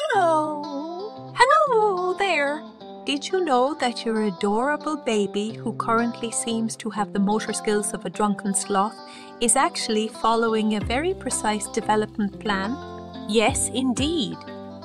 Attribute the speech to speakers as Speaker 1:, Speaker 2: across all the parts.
Speaker 1: Hello! Hello there! Did you know that your adorable baby, who currently seems to have the motor skills of a drunken sloth, is actually following a very precise development plan? Yes, indeed.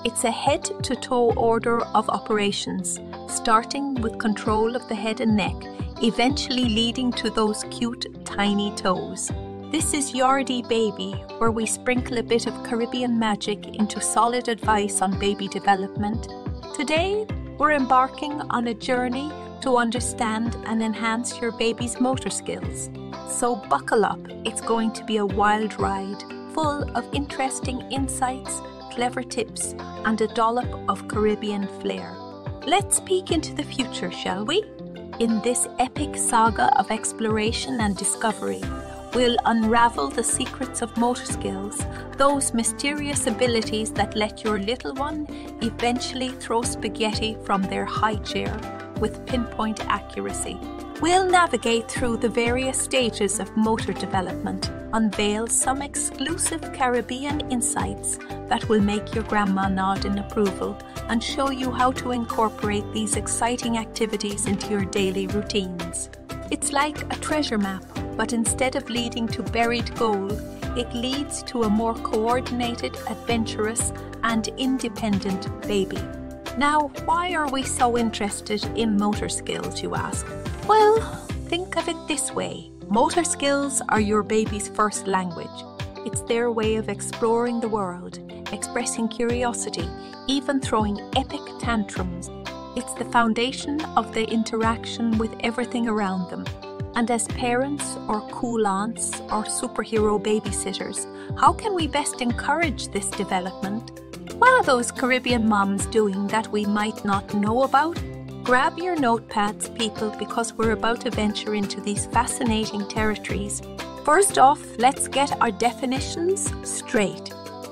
Speaker 1: It's a head to toe order of operations, starting with control of the head and neck, eventually leading to those cute tiny toes. This is Yardie Baby, where we sprinkle a bit of Caribbean magic into solid advice on baby development. Today, we're embarking on a journey to understand and enhance your baby's motor skills. So buckle up, it's going to be a wild ride, full of interesting insights, clever tips, and a dollop of Caribbean flair. Let's peek into the future, shall we? In this epic saga of exploration and discovery, we'll unravel the secrets of motor skills, those mysterious abilities that let your little one eventually throw spaghetti from their high chair with pinpoint accuracy. We'll navigate through the various stages of motor development, unveil some exclusive Caribbean insights that will make your grandma nod in approval, and show you how to incorporate these exciting activities into your daily routines. It's like a treasure map but instead of leading to buried gold, it leads to a more coordinated, adventurous, and independent baby. Now, why are we so interested in motor skills, you ask? Well, think of it this way motor skills are your baby's first language. It's their way of exploring the world, expressing curiosity, even throwing epic tantrums. It's the foundation of the interaction with everything around them and as parents or cool aunts or superhero babysitters, how can we best encourage this development? What are those Caribbean moms doing that we might not know about? Grab your notepads, people, because we're about to venture into these fascinating territories. First off, let's get our definitions straight.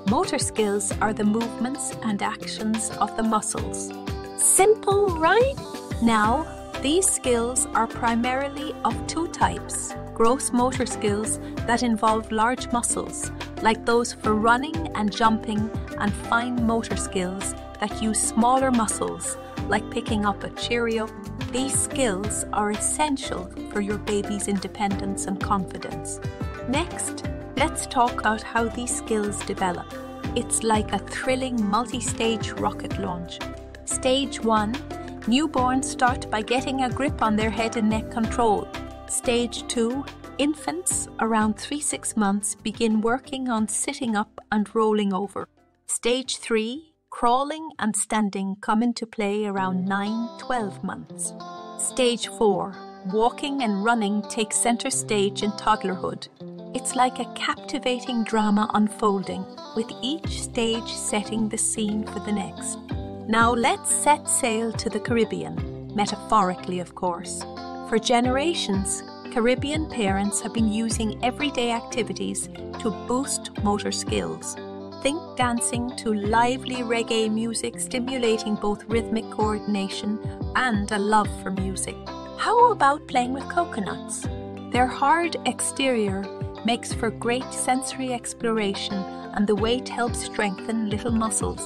Speaker 1: Motor skills are the movements and actions of the muscles. Simple, right? Now, these skills are primarily of two types gross motor skills that involve large muscles, like those for running and jumping, and fine motor skills that use smaller muscles, like picking up a Cheerio. These skills are essential for your baby's independence and confidence. Next, let's talk about how these skills develop. It's like a thrilling multi stage rocket launch. Stage 1 Newborns start by getting a grip on their head and neck control. Stage 2 Infants around 3 6 months begin working on sitting up and rolling over. Stage 3 Crawling and standing come into play around 9 12 months. Stage 4 Walking and running take center stage in toddlerhood. It's like a captivating drama unfolding, with each stage setting the scene for the next. Now let's set sail to the Caribbean, metaphorically, of course. For generations, Caribbean parents have been using everyday activities to boost motor skills. Think dancing to lively reggae music stimulating both rhythmic coordination and a love for music. How about playing with coconuts? Their hard exterior makes for great sensory exploration and the weight helps strengthen little muscles.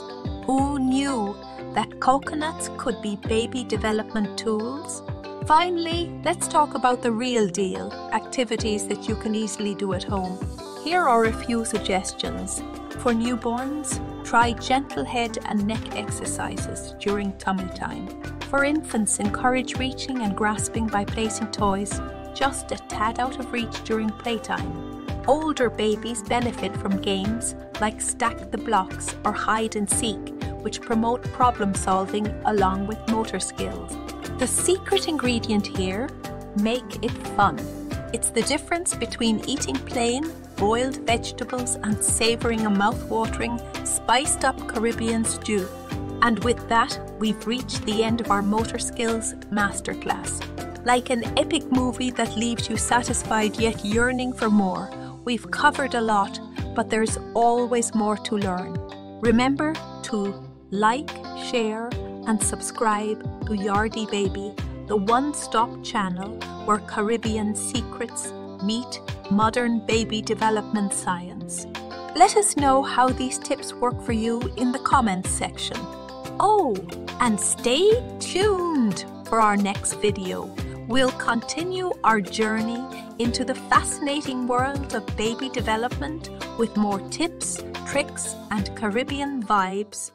Speaker 1: Who knew that coconuts could be baby development tools? Finally, let's talk about the real deal activities that you can easily do at home. Here are a few suggestions. For newborns, try gentle head and neck exercises during tummy time. For infants, encourage reaching and grasping by placing toys just a tad out of reach during playtime. Older babies benefit from games like Stack the Blocks or Hide and Seek which promote problem solving along with motor skills. The secret ingredient here make it fun. It's the difference between eating plain, boiled vegetables and savouring a mouth-watering, spiced up Caribbean stew. And with that, we've reached the end of our motor skills masterclass. Like an epic movie that leaves you satisfied yet yearning for more, we've covered a lot, but there's always more to learn. Remember to like, share, and subscribe to Yardie Baby, the one stop channel where Caribbean secrets meet modern baby development science. Let us know how these tips work for you in the comments section. Oh, and stay tuned for our next video. We'll continue our journey into the fascinating world of baby development with more tips, tricks, and Caribbean vibes